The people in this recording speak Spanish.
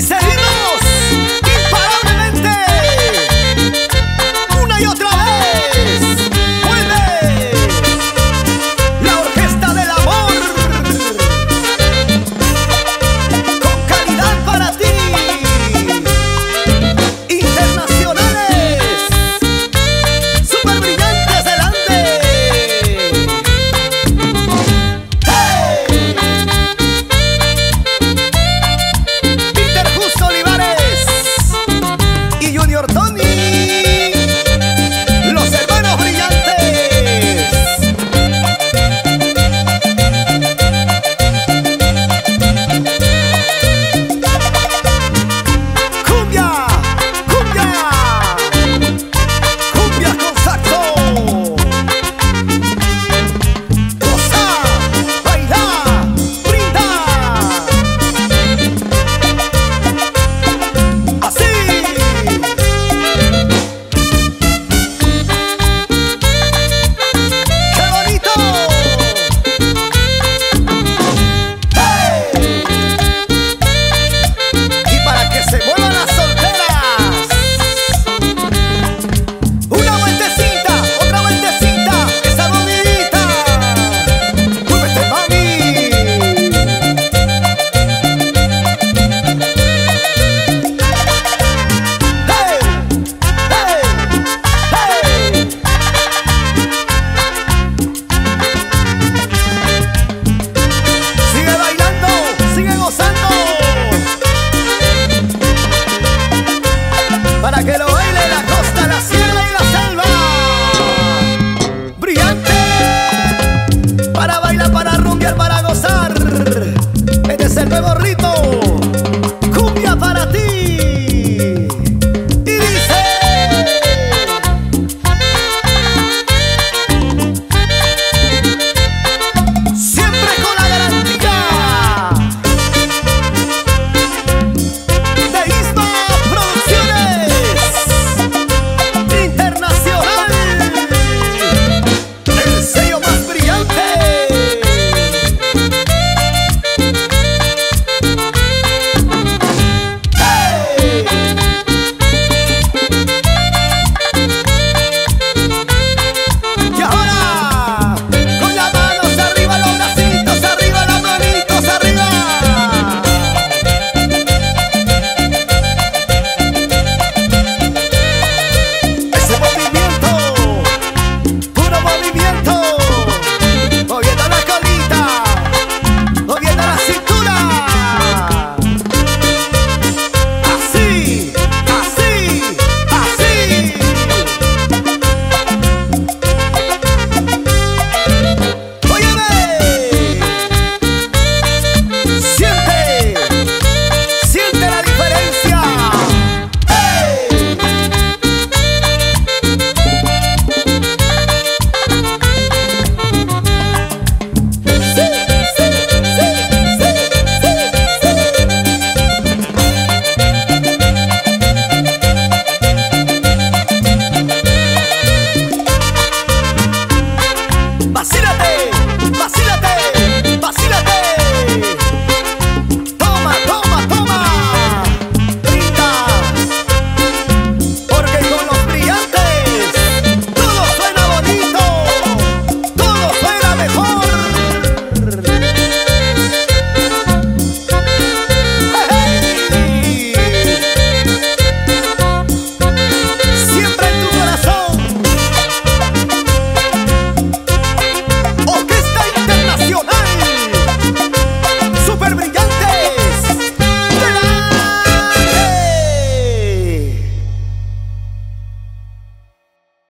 salir nuevo